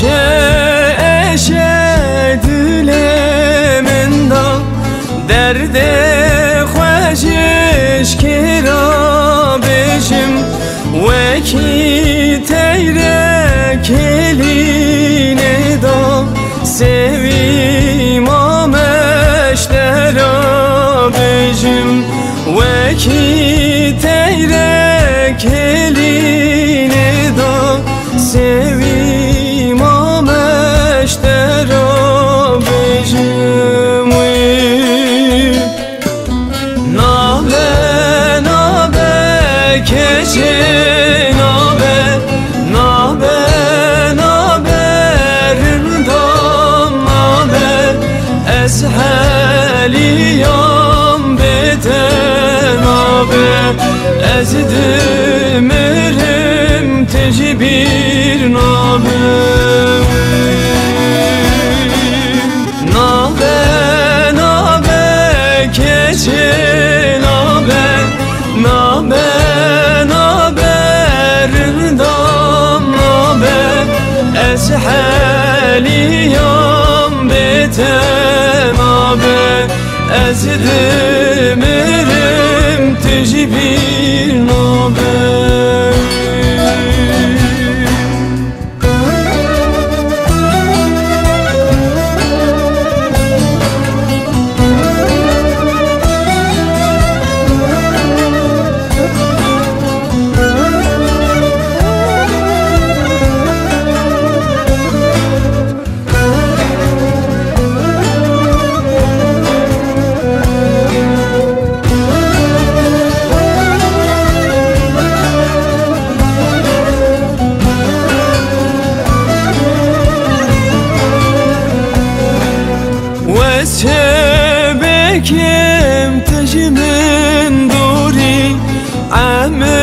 چه اشه دل من دا درد خوشش کرا بشم وکی bir nabım Nabe, nabe, keçe nabe Nabe, nabe, rindam nabe Ezheliyam bete nabe Ezdirmirim tecbir nabe تجبیر نابه وسبكم تجمن دوري عمر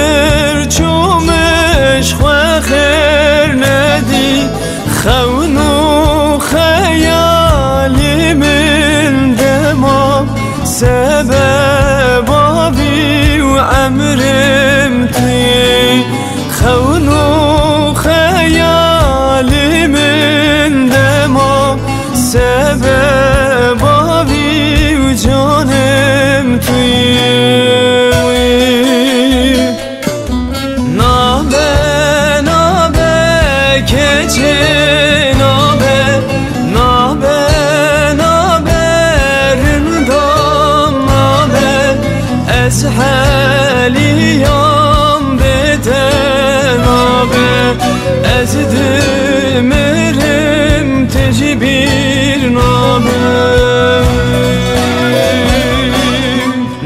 ezdim elem teci bir namem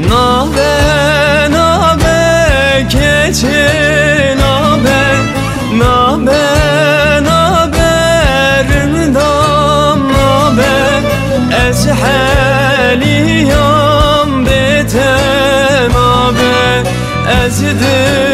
Nabe nabe keçe nabe. Nabe nabe rindam nabe. Ezheliyam betem nabe. Ezdim